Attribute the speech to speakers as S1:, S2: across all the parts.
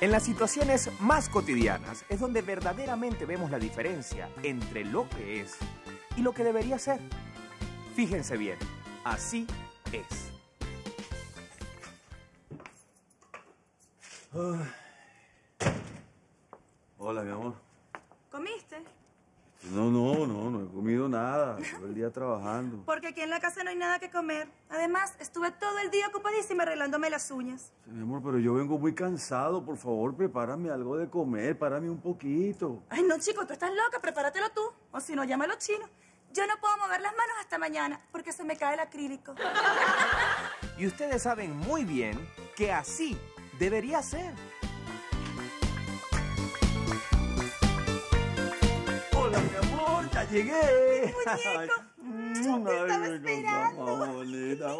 S1: En las situaciones más cotidianas es donde verdaderamente vemos la diferencia entre lo que es y lo que debería ser. Fíjense bien, así es.
S2: Hola, mi amor.
S3: ¿Comiste?
S2: No, no, no, no he comido nada. Todo el día trabajando.
S3: Porque aquí en la casa no hay nada que comer. Además, estuve todo el día ocupadísima arreglándome las uñas.
S2: Sí, mi amor, pero yo vengo muy cansado. Por favor, prepárame algo de comer. Párame un poquito.
S3: Ay, no, chico, tú estás loca, prepáratelo tú. O si no, llama a los chinos. Yo no puedo mover las manos hasta mañana porque se me cae el acrílico.
S1: Y ustedes saben muy bien que así debería ser.
S2: Ya llegué.
S3: Muñeco, te estaba esperando.
S2: bonita.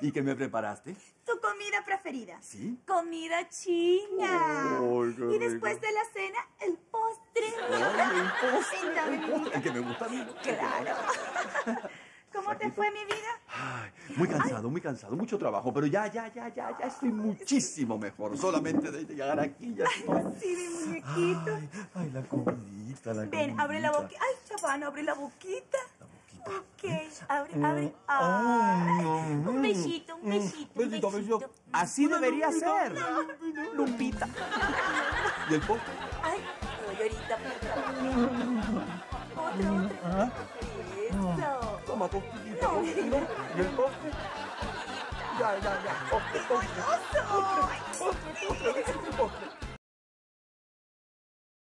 S2: ¿Y qué me preparaste?
S3: Tu comida preferida.
S2: ¿Sí?
S3: Comida china. Y después de la cena, el postre.
S2: Ay, el postre, el que me gusta a mí.
S3: Claro. ¿Cómo te fue mi vida?
S2: Ay, muy cansado, muy cansado, mucho trabajo, pero ya, ya, ya, ya, ya estoy muchísimo mejor. Solamente de llegar aquí ya estoy.
S3: Sí, mi muñequito.
S2: Ay, ay, la comidita, la
S3: Ven, abre la boquita. Ay, chavano, abre la boquita.
S2: La boquita.
S3: Ok, abre, abre.
S2: Ay,
S3: Ay, un besito, un besito, un
S2: Besito, besito.
S3: besito.
S1: Así debería ser. Lupita.
S2: ¿Y el postre?
S3: Ay, voy ahorita, por. Otra, otra. Eso.
S2: Toma, tostillita,
S3: No.
S2: ¿no? ¿Y el postre? Ya, ya, ya. Postre. Postre, postre, postre, postre.